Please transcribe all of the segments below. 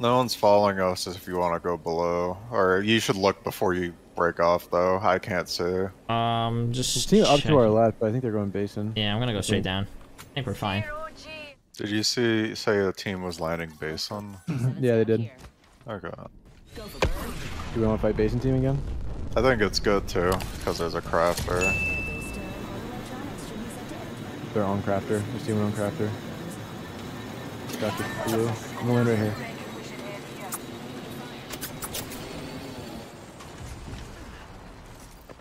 No one's following us if you want to go below. Or you should look before you break off, though. I can't see. Um, just There's a team up to our left, but I think they're going basin. Yeah, I'm gonna go straight down. I think we're fine. Did you see say the team was landing basin? Yeah, they did. Okay. Do we want to fight basin team again? I think it's good too, because there's a crafter. They're on crafter. There's team on crafter. Crafter for you. I'm gonna land right here.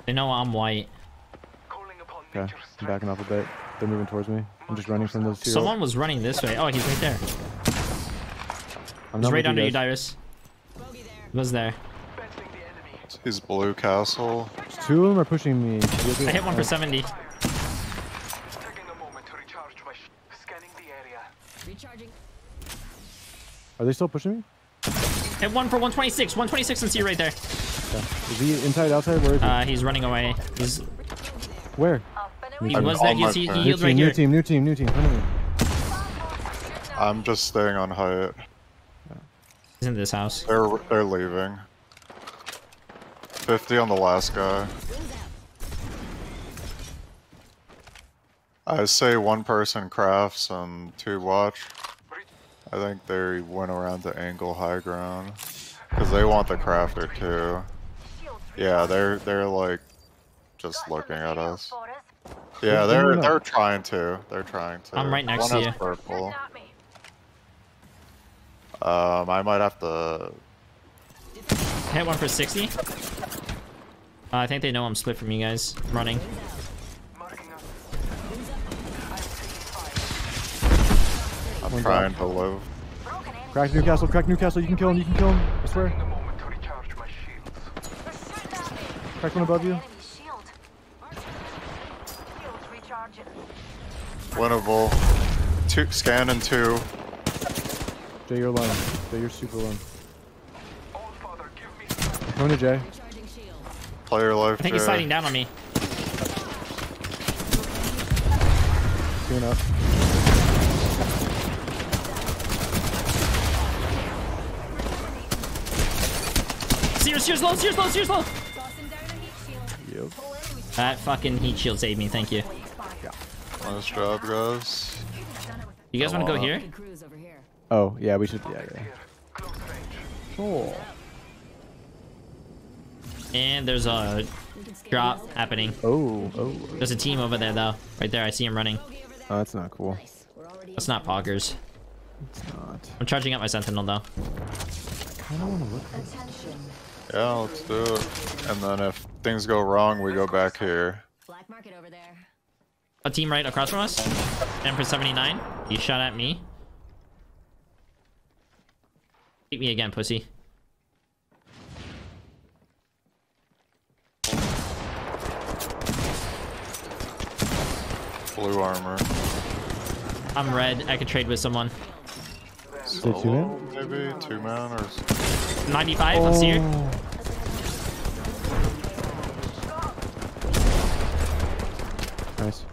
They know I'm white. Okay, I'm backing off a bit. They're moving towards me. I'm just running from those two. Someone was running this way. Oh, he's right there. I'm He's right under you, guys. Dyrus. Was there. He's blue castle. Two of them are pushing me. I hit one for 70. Taking a moment to recharge my sh- scanning the area. Recharging. Are they still pushing me? Hit one for 126. 126 and see you right there. Okay. Is he inside, outside? Where is he? Uh, he's running away. He's Where? he I'm was there. He's, he, he turn. New healed team, right new team, new team, new team. Come me. I'm just staying on height. He's in this house. They're they're leaving. 50 on the last guy. I say one person crafts and two watch. I think they went around to angle high ground because they want the crafter too. Yeah, they're they're like just looking at us. Yeah, they're they're trying to. They're trying to. I'm right next One to has you. Purple. Um, I might have to. Hit one for 60. Uh, I think they know I'm split from you guys. I'm running. I'm trying to live. Crack Newcastle, crack Newcastle. You can kill him, you can kill him. I swear. A moment to recharge my shields. Crack one above you. Winnable. Two scan and two. Jay, you're alone. Jay, you're super alone. All father, give me strength. Coming to Jay. Player life. I think he's Jay. sliding down on me. Doing up. Seer's, Seer's low, Seer's low, Seer's low. Shield. That fucking heat shield saved me. Thank you. Nice job, guys. You guys want to go here? Good cruise over here. Oh, yeah, we should. Yeah, yeah. Here. Cool. And there's a We can scale drop happening. Oh, oh, oh. There's a team over there though. Right there, I see him running. Bogey over there. Oh, that's not cool. Nice. We're already That's not poggers. It's not. I'm charging up my sentinel though. I don't want to look for this. Yeah, let's do it. And then if things go wrong, we go back here. Black market over there. A team right across from us. Emperor 79. He shot at me. Beat me again, pussy. Blue armor. I'm red. I could trade with someone. Is it two man? Maybe two man or. 95 on Seer. Oh. Nice.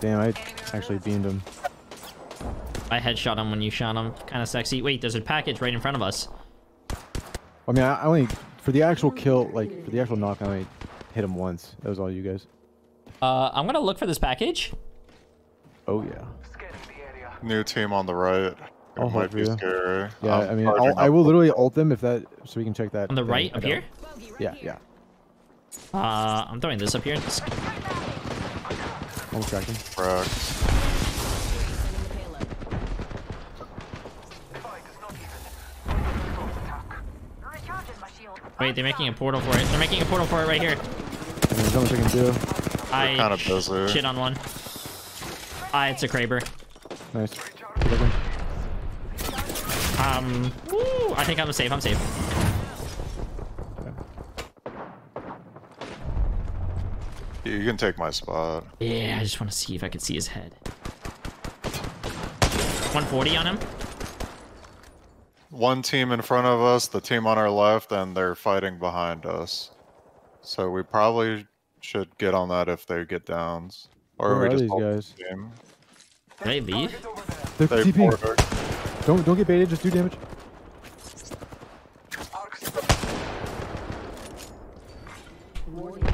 Damn, I actually beamed him. I headshot him when you shot him. Kind of sexy. Wait, there's a package right in front of us. I mean, I I only for the actual kill, like for the actual knock, I only hit him once. That was all you guys. Uh, I'm gonna look for this package. Oh yeah. Scanning the area. New team on the right. It I'll might be you. scary. Yeah, I'm i mean, I'll, I will literally ult them if that, so we can check that. On the thing. right, up here. Yeah, yeah. Uh, I'm throwing this up here. Almost cracked him. Correct. Sending the payload. Fight is not even. attack. Wait, they're making a portal for it. They're making a portal for it right here. I mean, there's not much I can do. I kinda busy. shit on one. Ah, it's a Kraber. Nice. Um, woo, I think I'm safe. I'm safe. You can take my spot. Yeah, I just want to see if I can see his head. 140 on him. One team in front of us, the team on our left, and they're fighting behind us. So we probably should get on that if they get downs. Or Where we are these guys? The they leave? They're they Don't don't get baited, just do damage. Warning.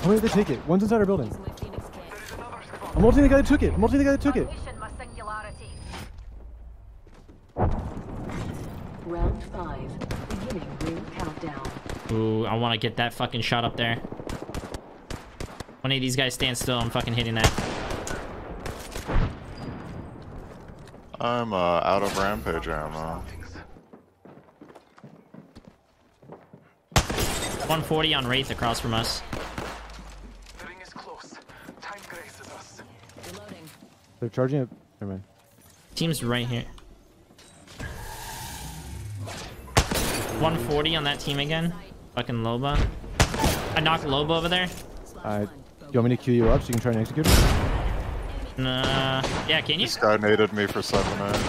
How many did they take it? One's inside our building. Use my Phoenix kit. I'm ulting the guy that took it. I'm ulting the guy that took it. Unleashing my singularity. Round five. Beginning ring countdown. Ooh, I want to get that fucking shot up there. One of these guys stand still. I'm fucking hitting that. I'm uh, out of rampage ammo. 140 on Wraith across from us. They're charging it. Never mind. Team's right here. 140 on that team again. Fucking Loba. I knocked Loba over there. do You want me to queue you up so you can try and execute it? Nah. Yeah, can you? This guy naded me for seven minutes.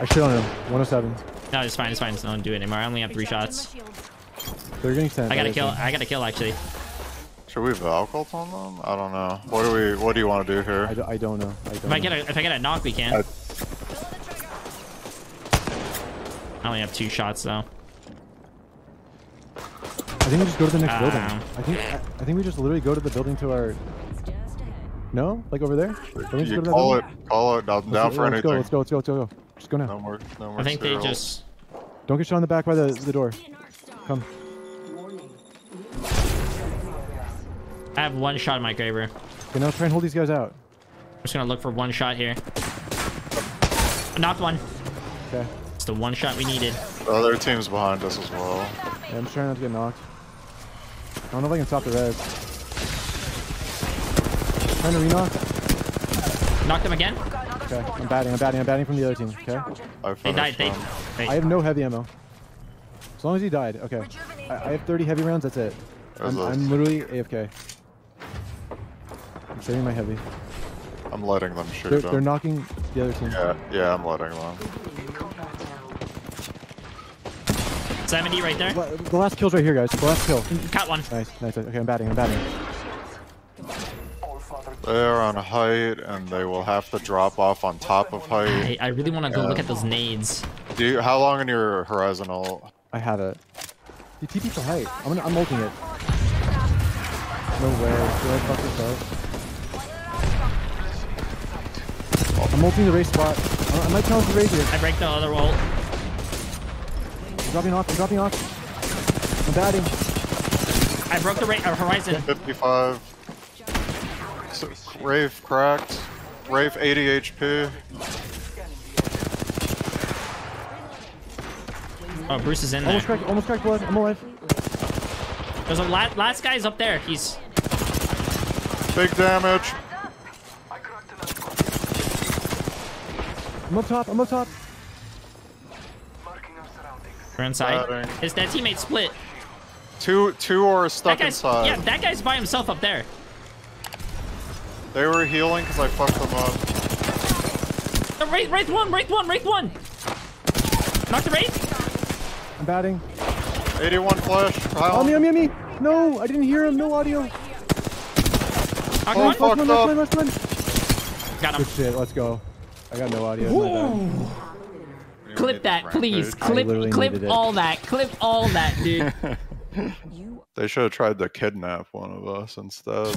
I shit on him. 107. No, it's fine. It's fine. Don't do it anymore. I only have three shots. They're getting sent. I got a kill. I got a kill actually. Should we Valcult on them? I don't know. What do we? What do you want to do one. I, here? do, I don't know. I don't If I get a if I get a knock, we can. I- I only have two shots though. I think we just go to the next building. Um, I think I, I think we just literally go to the building to our. It's just ahead. No, like over there. Don't just You go to that call it. Call it. I'm down Let's, for let's anything. go. Let's go. Let's go. Let's go. Let's go. Just go now. No more. No more. I think they just. Don't get shot in the back by the the door. Come. I have one shot in my Kraber. Okay, now try and hold these guys out. I'm just gonna look for one shot here. I knocked one. Okay. It's the one shot we needed. The other team's behind us as well. Yeah, I'm just trying not to get knocked. I don't know if I can stop the res. Trying to re-knock. Knocked him again. Okay, I'm batting. I'm batting. I'm batting from the other team. Okay. I They died. finished They. I have no heavy ammo. As long as he died. Okay. I, I have 30 heavy rounds. That's it. I'm, a- I'm literally AFK. I'm saving my heavy. I'm letting them shoot They're, them. they're knocking the other team. Yeah, yeah, I'm letting them. Beginning ring 70 right there. La- The last kill's right here, guys. The last kill. Caught one. Nice, nice. Okay, I'm batting. I'm batting. They're on height, and they will have to drop off on top of height. I, I really want to go look at those nades. Do you? How long in your horizon ult? I have it. You TP for height. I'm gonna. I'm ulting it. No way. Did I fuck this up? I'm ulting the race spot. I, I might challenge the race here. I break the other wall. I'm dropping off. I'm dropping off. I'm batting. I broke the ra uh, horizon. 55. So, Wraith cracked. Wraith 80 HP. Oh, Bruce is in there. Almost there. cracked. Almost cracked blood. I'm alive. There's a la last guy's up there. He's Big damage. I cracked another one. I'm up top. I'm up top. Marking our surroundings. we're inside. Batting. His that teammate split. Two, two are stuck inside. yeah. That guy's by himself up there. They were healing because I fucked them up. The wraith, wraith one, wraith one, wraith one. Knock the wraith. I'm batting. 81 flash. How? Oh, on me, on me, on me. No, I didn't hear him. No audio. Knock Oh, one. fuck. Last one, up. last one, last one. Got Good him. shit. Let's go. I got no audio. My Clip that, please. Clip, clip all that. Clip all that, dude. They should have tried to kidnap one of us instead.